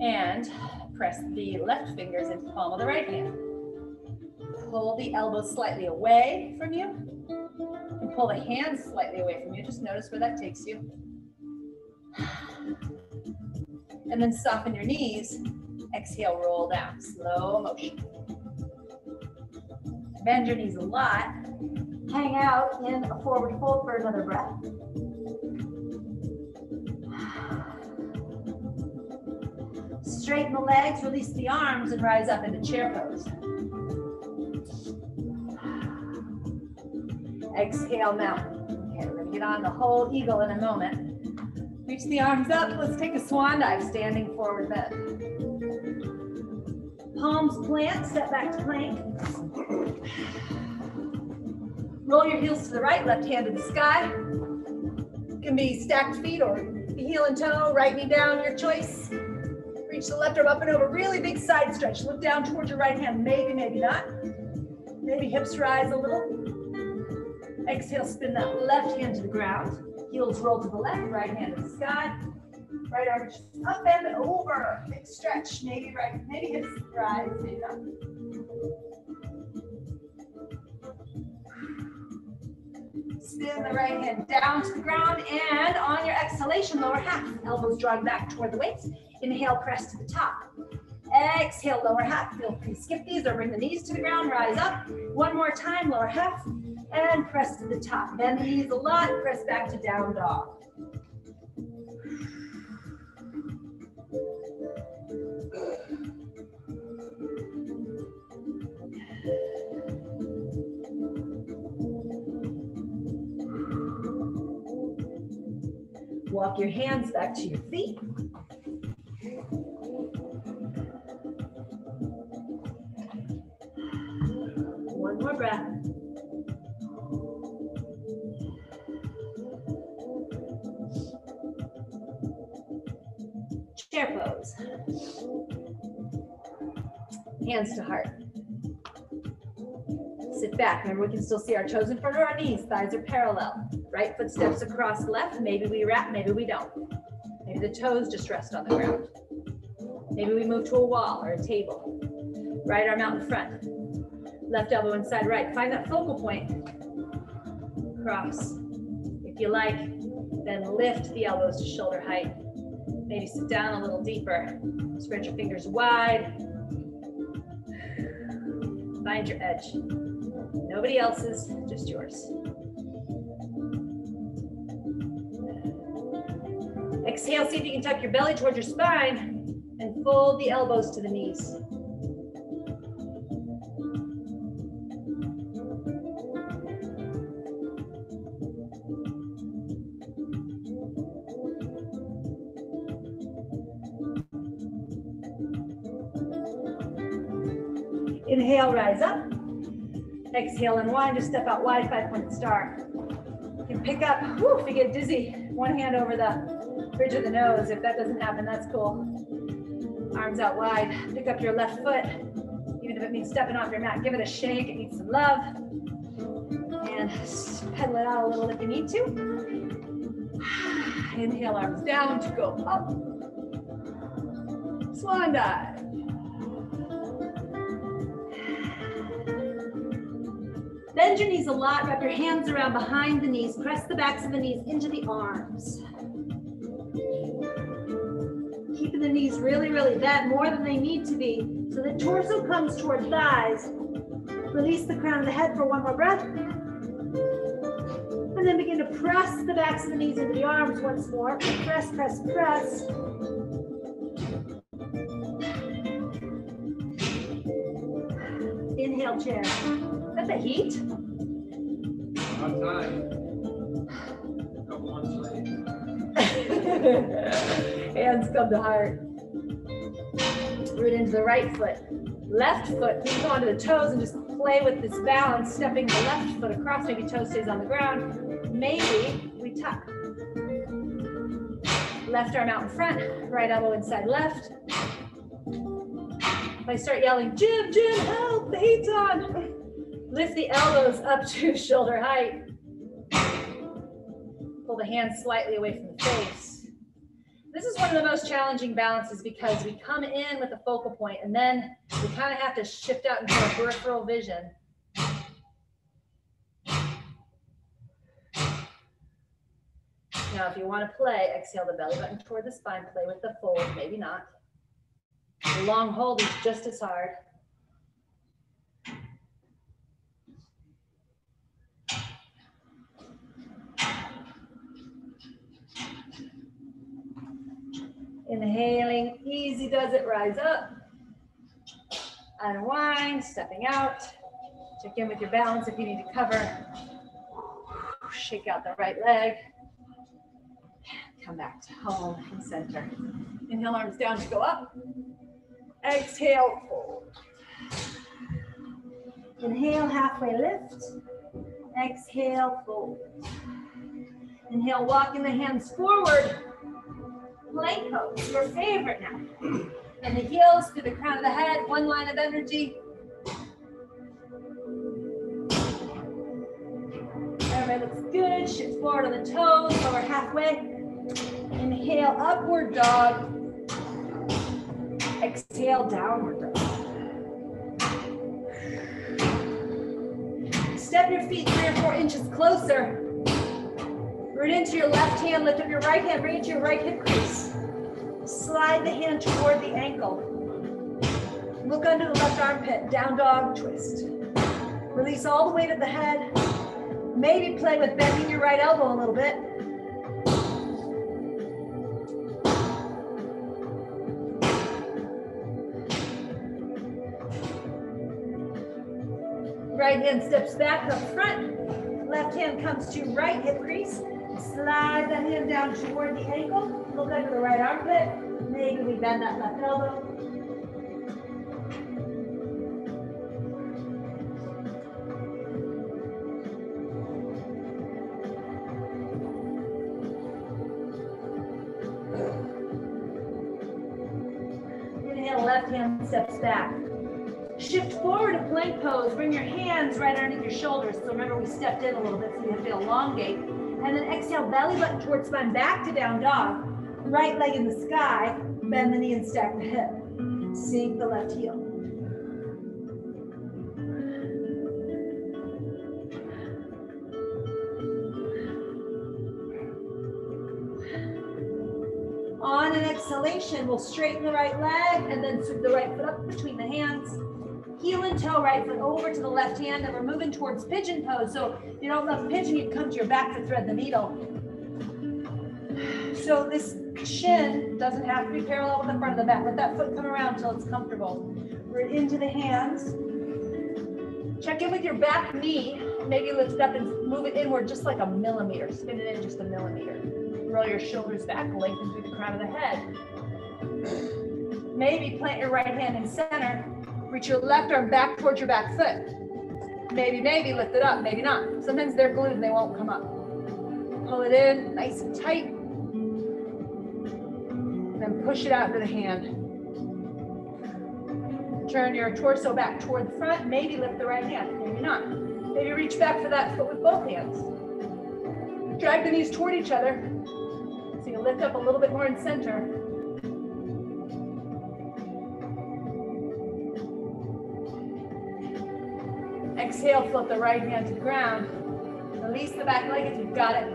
And press the left fingers into the palm of the right hand. Pull the elbows slightly away from you. And pull the hands slightly away from you. Just notice where that takes you. And then soften your knees. Exhale, roll down. Slow motion. Bend your knees a lot. Hang out in a forward fold for another breath. Straighten the legs, release the arms, and rise up into chair pose. Exhale, mountain. Okay, we're gonna get on the whole eagle in a moment. Reach the arms up. Let's take a swan dive, standing forward bend. Palms plant, step back to plank. Roll your heels to the right, left hand to the sky. Can be stacked feet or heel and toe, right knee down, your choice. Reach the left arm up and over, really big side stretch. Look down towards your right hand, maybe, maybe not. Maybe hips rise a little. Exhale, spin that left hand to the ground. Heels roll to the left, right hand the sky. Right arm up and over. Big stretch. Maybe right, maybe hips rise, maybe not. Spin the right hand down to the ground and on your exhalation, lower half. Elbows drawn back toward the waist. Inhale, press to the top. Exhale, lower half. Feel free skip these or bring the knees to the ground. Rise up. One more time, lower half and press to the top. Bend the knees a lot, press back to down dog. Walk your hands back to your feet. One more breath. Chair pose. Hands to heart. Sit back. Remember, we can still see our toes in front of our knees. Thighs are parallel. Right foot steps across left. Maybe we wrap, maybe we don't. Maybe the toes just rest on the ground. Maybe we move to a wall or a table. Right arm out in front. Left elbow inside right. Find that focal point. Cross. If you like, then lift the elbows to shoulder height. Maybe sit down a little deeper. Spread your fingers wide. Find your edge. Nobody else's, just yours. Exhale, see if you can tuck your belly towards your spine and fold the elbows to the knees. Exhale, unwind, just step out wide, five point star. You can pick up, whew, if you get dizzy, one hand over the bridge of the nose. If that doesn't happen, that's cool. Arms out wide, pick up your left foot. Even if it means stepping off your mat, give it a shake, it needs some love. And pedal it out a little if you need to. [sighs] Inhale, arms down to go up. Swan dive. Bend your knees a lot, wrap your hands around behind the knees, press the backs of the knees into the arms. Keeping the knees really, really bent, more than they need to be, so the torso comes toward thighs. Release the crown of the head for one more breath. And then begin to press the backs of the knees into the arms once more. Press, press, press. Inhale, chair the heat? Not time. Couple months [laughs] Hands come to heart. Root into the right foot. Left foot, keep going to the toes and just play with this balance, stepping the left foot across, maybe toe stays on the ground. Maybe we tuck. Left arm out in front, right elbow inside left. If I start yelling, Jim, Jim, help, the heat's on. Lift the elbows up to [laughs] shoulder height. Pull the hands slightly away from the face. This is one of the most challenging balances because we come in with a focal point and then we kind of have to shift out into a peripheral vision. Now, if you want to play, exhale the belly button toward the spine, play with the fold, maybe not. The long hold is just as hard. Inhaling, easy does it, rise up. Unwind, stepping out. Check in with your balance if you need to cover. Shake out the right leg. Come back to home and center. Inhale, arms down to go up. Exhale, fold. Inhale, halfway lift. Exhale, fold. Inhale, walking the hands forward pose, your favorite now. And the heels to the crown of the head, one line of energy. Everybody looks good. Shift forward on the toes, lower halfway. Inhale, upward dog. Exhale, downward dog. Step your feet three or four inches closer. Root into your left hand, lift up your right hand, bring it to your right hip crease. Slide the hand toward the ankle. Look under the left armpit, down dog twist. Release all the weight of the head. Maybe play with bending your right elbow a little bit. Right hand steps back up front. Left hand comes to right hip crease. Slide that hip down toward the ankle. Look under the right armpit. Maybe we bend that left elbow. Inhale, left hand steps back. Shift forward to plank pose. Bring your hands right underneath your shoulders. So remember, we stepped in a little bit so you can feel elongate. And then exhale, belly button towards spine, back to down dog. Right leg in the sky, bend the knee and stack the hip. Sink the left heel. On an exhalation, we'll straighten the right leg and then sweep the right foot up between the hands. Heel and toe, right foot over to the left hand, and we're moving towards pigeon pose. So you don't love pigeon, you come to your back to thread the needle. So this shin doesn't have to be parallel with the front of the back. Let that foot come around until it's comfortable. We're into the hands. Check in with your back knee. Maybe lift up and move it inward just like a millimeter. Spin it in just a millimeter. Roll your shoulders back, lengthen through the crown of the head. Maybe plant your right hand in center. Reach your left arm back towards your back foot. Maybe, maybe lift it up, maybe not. Sometimes they're glued and they won't come up. Pull it in nice and tight. Then push it out into the hand. Turn your torso back toward the front. Maybe lift the right hand, maybe not. Maybe reach back for that foot with both hands. Drag the knees toward each other. So you lift up a little bit more in center. Exhale, float the right hand to the ground. Release the back leg if you've got it.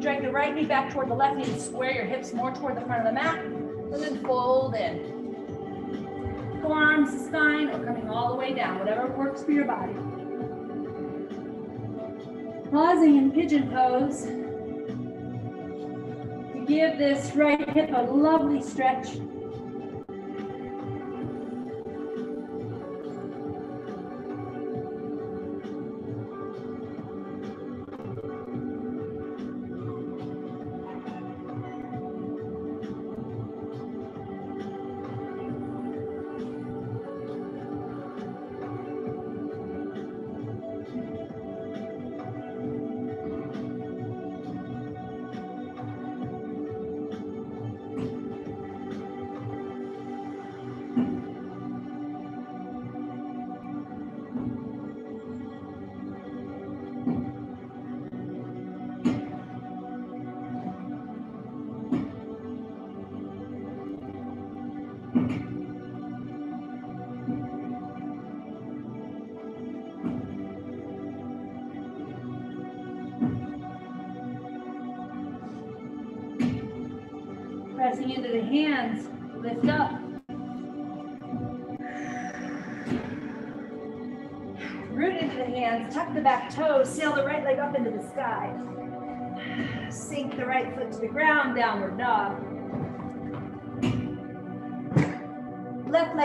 Drag the right knee back toward the left knee square your hips more toward the front of the mat. And then fold in. Forearms spine or coming all the way down, whatever works for your body. Pausing in pigeon pose. Give this right hip a lovely stretch.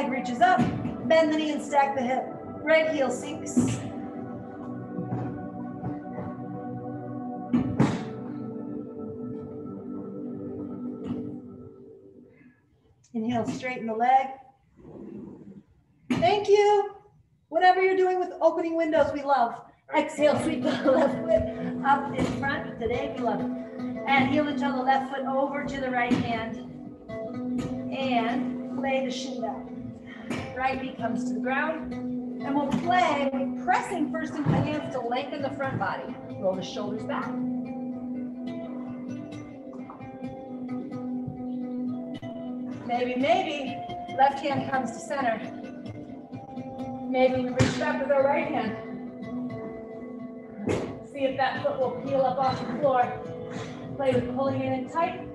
Leg reaches up, bend the knee and stack the hip. Right heel sinks. Inhale, straighten the leg. Thank you. Whatever you're doing with opening windows, we love. Exhale, sweep the [laughs] left foot up in front. Today, we love. And heel and toe the left foot over to the right hand. And lay the shin down. Right knee comes to the ground. And we'll play pressing first into the hands to lengthen the front body. Roll the shoulders back. Maybe, maybe, left hand comes to center. Maybe we reach back with our right hand. See if that foot will peel up off the floor. Play with pulling in tight.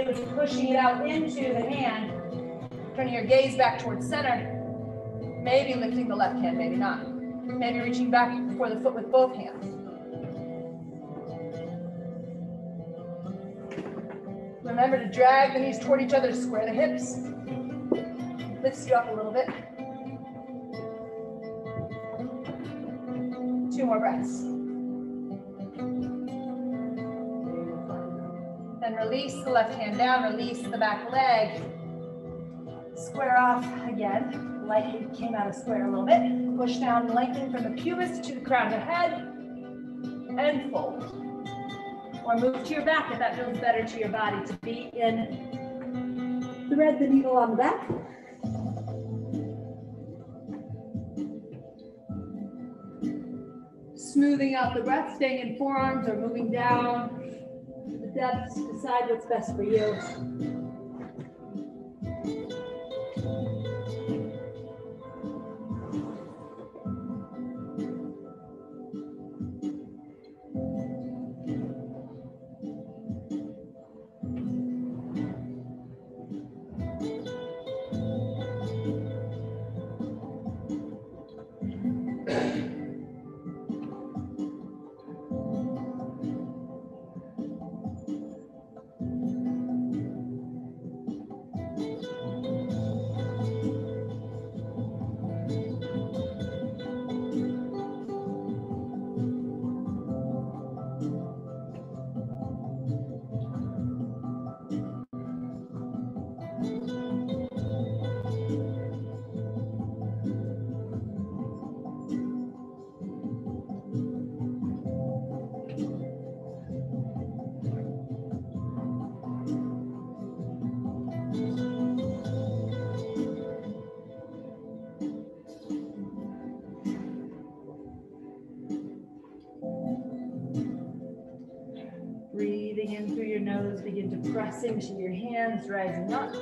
Play with pushing it out into the hand. Turning your gaze back towards center. Maybe lifting the left hand, maybe not. Maybe reaching back for the foot with both hands. Remember to drag the knees toward each other, square the hips. Lifts you up a little bit. Two more breaths. Release the left hand down, release the back leg. Square off again. Lightly came out of square a little bit. Push down, lengthen from the pubis to the crown of the head. And fold. or move to your back if that feels better to your body to be in thread the needle on the back. Smoothing out the breath, staying in forearms or moving down depths. Decide what's best for you. Begin to into your hands, rising up.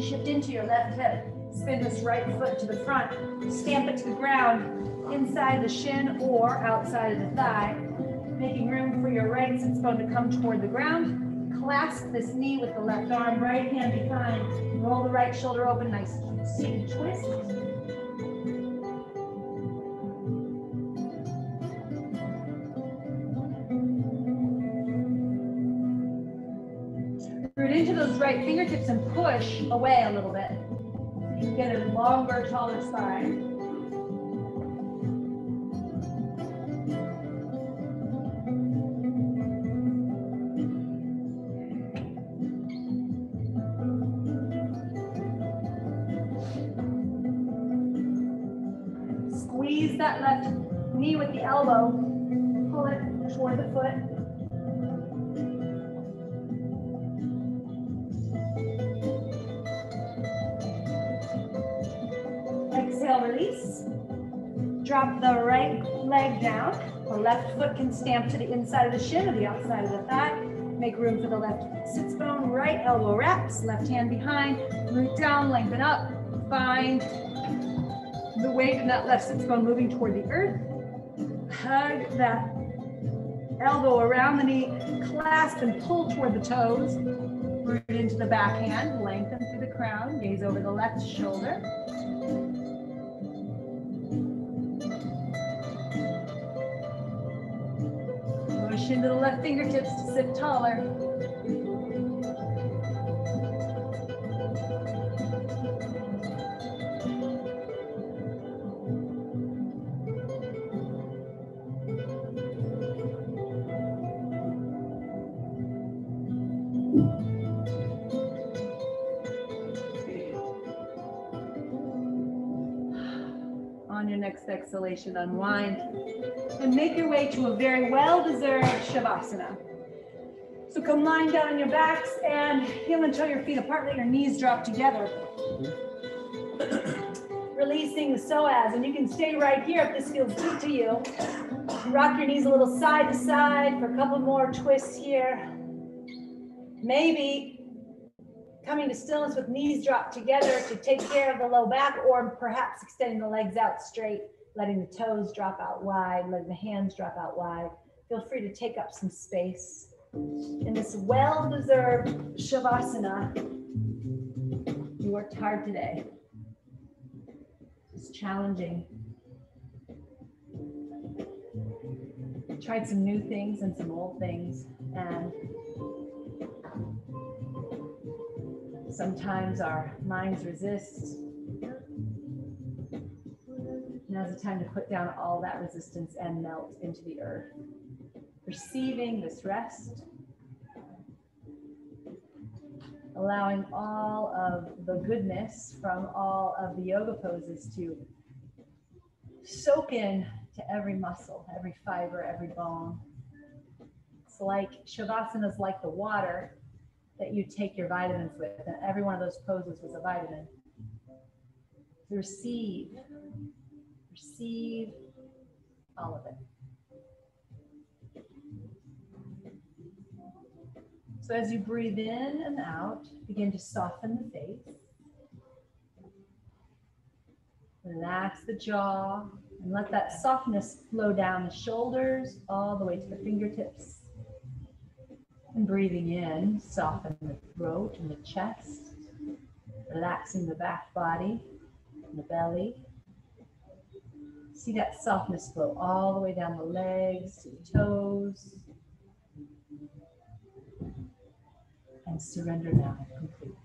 Shift into your left hip. Spin this right foot to the front. Stamp it to the ground, inside the shin or outside of the thigh. Making room for your right sits bone to come toward the ground. Clasp this knee with the left arm, right hand behind. Roll the right shoulder open, nice seated twist. Right fingertips and push away a little bit. You can get a longer, taller spine. Squeeze that left knee with the elbow. Pull it toward the foot. Left foot can stamp to the inside of the shin or the outside of the thigh. Make room for the left sits bone. Right elbow wraps. Left hand behind. Root down, lengthen up. Find the weight in that left sits bone moving toward the earth. Hug that elbow around the knee. Clasp and pull toward the toes. Root into the back hand. Lengthen through the crown. Gaze over the left shoulder. Into the left fingertips to sit taller. Exhalation, unwind and make your way to a very well-deserved Shavasana. So come lying down on your backs and heel and toe your feet apart, let your knees drop together. [clears throat] Releasing the psoas, and you can stay right here if this feels good to you. Rock your knees a little side to side for a couple more twists here. Maybe coming to stillness with knees dropped together to take care of the low back, or perhaps extending the legs out straight letting the toes drop out wide, letting the hands drop out wide. Feel free to take up some space. In this well-deserved Shavasana, you worked hard today. It's challenging. Tried some new things and some old things, and sometimes our minds resist. Now's the time to put down all that resistance and melt into the earth. Receiving this rest. Allowing all of the goodness from all of the yoga poses to soak in to every muscle, every fiber, every bone. It's like Shavasana is like the water that you take your vitamins with. And every one of those poses was a vitamin. To receive, receive all of it. So as you breathe in and out, begin to soften the face. Relax the jaw and let that softness flow down the shoulders all the way to the fingertips. And breathing in, soften the throat and the chest, relaxing the back body and the belly. See that softness flow all the way down the legs to the toes. And surrender now completely.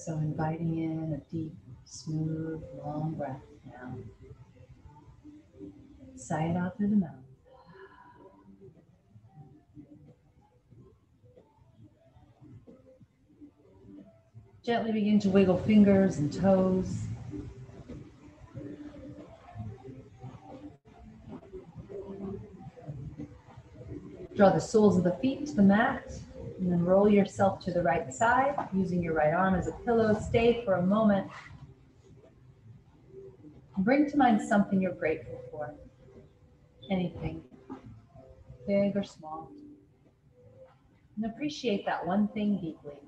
So inviting in a deep, smooth, long breath now. Sigh it out through the mouth. Gently begin to wiggle fingers and toes. Draw the soles of the feet to the mat and then roll yourself to the right side using your right arm as a pillow. Stay for a moment. Bring to mind something you're grateful for. Anything, big or small. And appreciate that one thing deeply.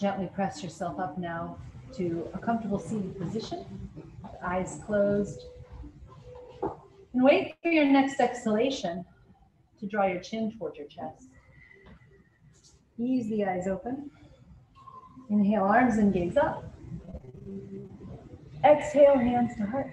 Gently press yourself up now to a comfortable seated position, eyes closed. And wait for your next exhalation to draw your chin towards your chest. Ease the eyes open. Inhale, arms and gaze up. Exhale, hands to heart.